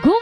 Good